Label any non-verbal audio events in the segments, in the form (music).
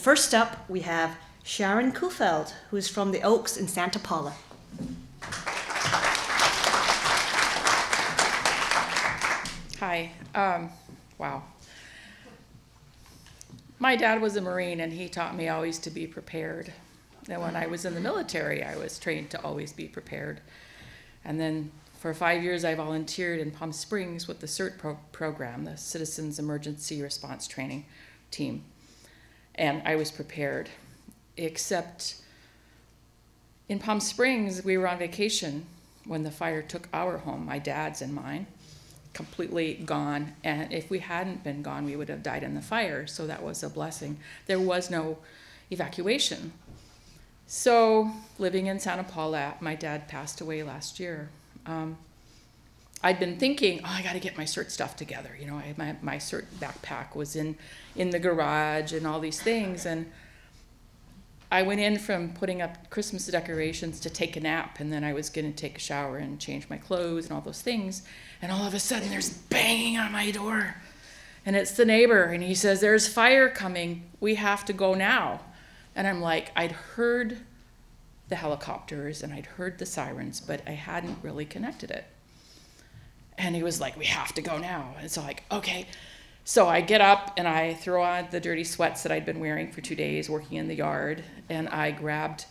First up, we have Sharon Kufeldt, who is from the Oaks in Santa Paula. Hi. Um, wow. My dad was a Marine and he taught me always to be prepared. And when I was in the military, I was trained to always be prepared. And then for five years, I volunteered in Palm Springs with the CERT pro- program, the Citizens Emergency Response Training Team. And I was prepared, except in Palm Springs, we were on vacation when the fire took our home, my dad's and mine completely gone. And if we hadn't been gone, we would have died in the fire. So that was a blessing. There was no evacuation. So, living in Santa Paula, my dad passed away last year. Um, I'd been thinking, oh, I got to get my cert stuff together. You know, I, my my cert backpack was in in the garage and all these things, and I went in from putting up Christmas decorations to take a nap, and then I was going to take a shower and change my clothes and all those things. And all of a sudden, there's banging on my door. And it's the neighbor, and he says, There's fire coming. We have to go now. And I'm like, I'd heard the helicopters and I'd heard the sirens, but I hadn't really connected it. And he was like, We have to go now. And so, like, okay. So I get up and I throw on the dirty sweats that I'd been wearing for two days working in the yard, and I grabbed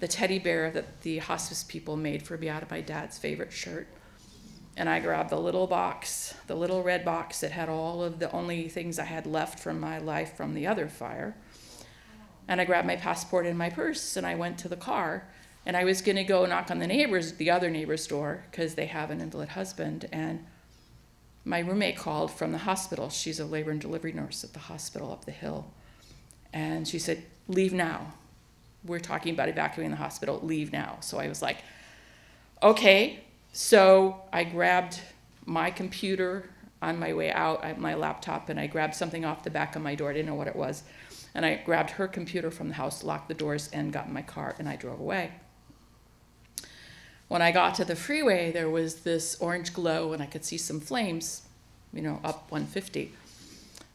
the teddy bear that the hospice people made for me out of my dad's favorite shirt. And I grabbed the little box, the little red box that had all of the only things I had left from my life from the other fire. And I grabbed my passport and my purse and I went to the car. And I was going to go knock on the neighbor's, the other neighbor's door, because they have an invalid husband. And my roommate called from the hospital. She's a labor and delivery nurse at the hospital up the hill. And she said, Leave now. We're talking about evacuating the hospital. Leave now. So I was like, Okay. So I grabbed my computer on my way out, my laptop, and I grabbed something off the back of my door. I didn't know what it was. And I grabbed her computer from the house, locked the doors, and got in my car, and I drove away. When I got to the freeway, there was this orange glow, and I could see some flames, you know, up 150.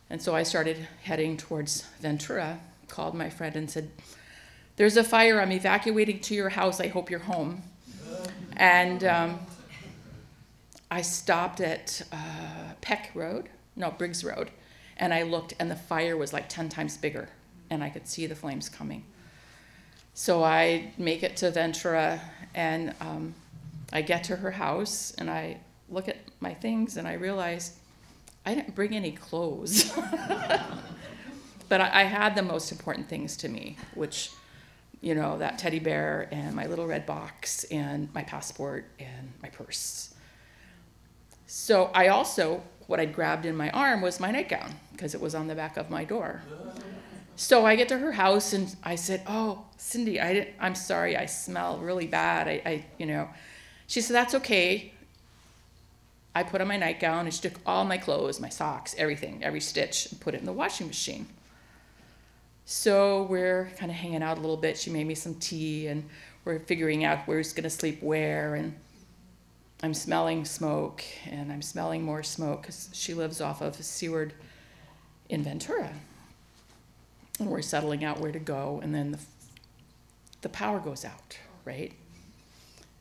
And so I started heading towards Ventura, called my friend, and said, There's a fire. I'm evacuating to your house. I hope you're home. And um, I stopped at uh, Peck Road, no, Briggs Road, and I looked, and the fire was like 10 times bigger, and I could see the flames coming. So I make it to Ventura, and um, I get to her house, and I look at my things, and I realize I didn't bring any clothes. (laughs) but I, I had the most important things to me, which you know, that teddy bear and my little red box and my passport and my purse. So I also, what I'd grabbed in my arm was my nightgown because it was on the back of my door. So I get to her house and I said, "Oh, Cindy, I didn't, I'm sorry, I smell really bad. I, I, you know." She said, "That's okay." I put on my nightgown and she took all my clothes, my socks, everything, every stitch, and put it in the washing machine. So we're kind of hanging out a little bit. She made me some tea, and we're figuring out who's going to sleep where. And I'm smelling smoke, and I'm smelling more smoke because she lives off of Seward in Ventura. And we're settling out where to go, and then the, the power goes out, right?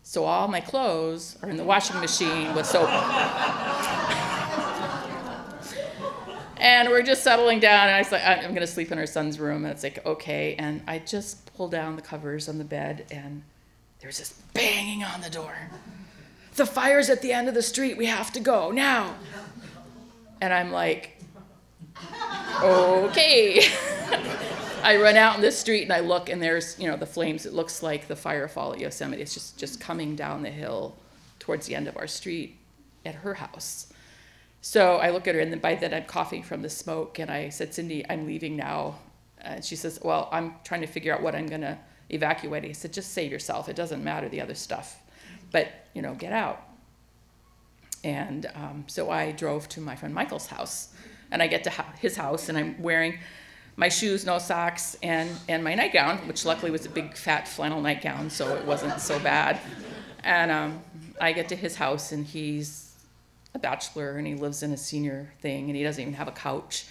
So all my clothes are in the washing machine with soap. And we're just settling down, and I said, I'm going to sleep in our son's room. And it's like, okay. And I just pull down the covers on the bed, and there's this banging on the door. The fire's at the end of the street. We have to go now. And I'm like, okay. (laughs) I run out in the street and I look, and there's, you know, the flames. It looks like the fire fall at Yosemite. It's just, just coming down the hill towards the end of our street at her house. So I look at her, and then by then I'm coughing from the smoke, and I said, Cindy, I'm leaving now. And she says, Well, I'm trying to figure out what I'm going to evacuate. I said, Just save yourself. It doesn't matter the other stuff. But, you know, get out. And um, so I drove to my friend Michael's house, and I get to his house, and I'm wearing my shoes, no socks, and, and my nightgown, which luckily was a big fat flannel nightgown, so it wasn't so bad. And um, I get to his house, and he's a bachelor and he lives in a senior thing and he doesn't even have a couch.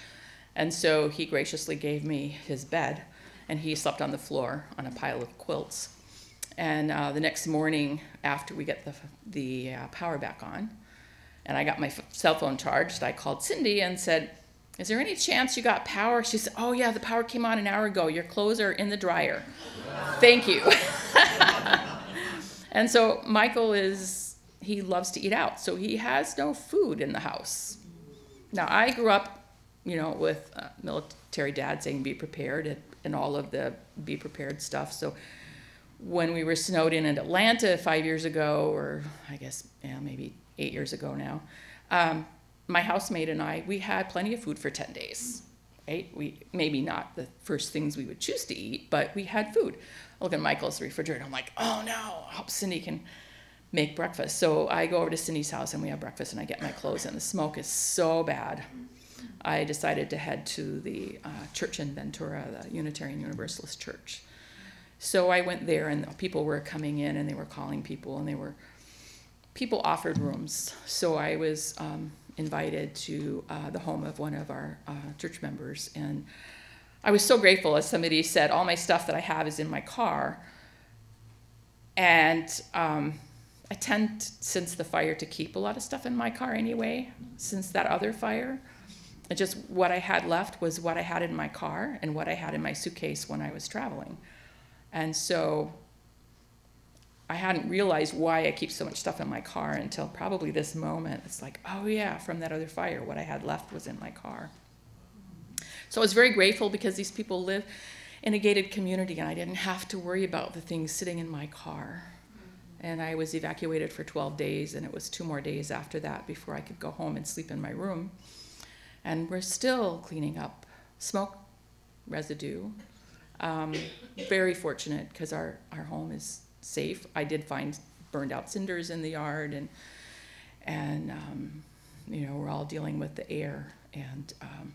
And so he graciously gave me his bed, and he slept on the floor on a pile of quilts. And uh, the next morning, after we get the, the uh, power back on, and I got my cell phone charged, I called Cindy and said, Is there any chance you got power? She said, Oh, yeah, the power came on an hour ago. Your clothes are in the dryer. Thank you. (laughs) and so Michael is, he loves to eat out. So he has no food in the house. Now, I grew up, you know, with uh, military dad saying be prepared and, all of the be prepared stuff. So when we were snowed in in Atlanta five years ago, or I guess, yeah, maybe eight years ago now, um, my housemate and I, we had plenty of food for 10 days. Right? We maybe not the first things we would choose to eat, but we had food. I look at Michael's refrigerator. I'm like, oh no, I hope Cindy can make breakfast. So I go over to Cindy's house and we have breakfast, and I get my clothes, and the smoke is so bad. I decided to head to the uh, church in Ventura, the Unitarian Universalist Church. So I went there, and people were coming in, and they were calling people, and they were people offered rooms. So I was um, invited to uh, the home of one of our uh, church members, and I was so grateful. As somebody said, all my stuff that I have is in my car, and um, I tend, since the fire, to keep a lot of stuff in my car anyway. Since that other fire, and just what I had left was what I had in my car and what I had in my suitcase when I was traveling. And so I hadn't realized why I keep so much stuff in my car until probably this moment. It's like, oh yeah, from that other fire, what I had left was in my car. So I was very grateful because these people live in a gated community and I didn't have to worry about the things sitting in my car. And I was evacuated for 12 days, and it was two more days after that before I could go home and sleep in my room. And we're still cleaning up smoke residue um, very fortunate because our, our home is safe. I did find burned out cinders in the yard, and and um, you know we're all dealing with the air, and um,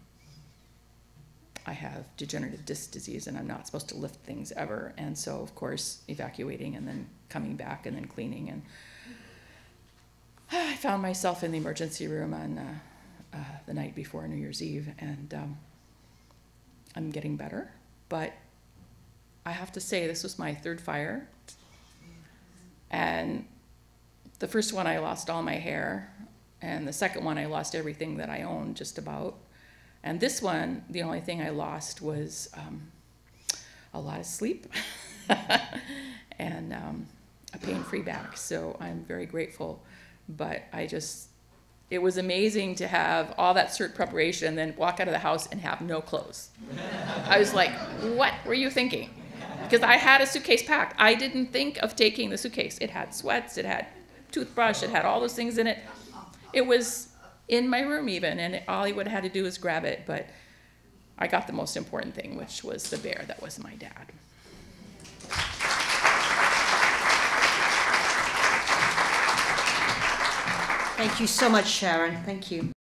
I have degenerative disc disease, and I'm not supposed to lift things ever, and so of course evacuating and then coming back and then cleaning, and (sighs) I found myself in the emergency room on uh, uh, the night before New Year's Eve, and um, I'm getting better, but I have to say, this was my third fire. And the first one, I lost all my hair. And the second one, I lost everything that I owned, just about. And this one, the only thing I lost was um, a lot of sleep (laughs) and um, a pain free back. So I'm very grateful. But I just, it was amazing to have all that cert preparation and then walk out of the house and have no clothes. I was like, what were you thinking? Because I had a suitcase packed. I didn't think of taking the suitcase. It had sweats, it had toothbrush, it had all those things in it. It was in my room even, and all he would have had to do was grab it. But I got the most important thing, which was the bear that was my dad. Thank you so much, Sharon. Thank you.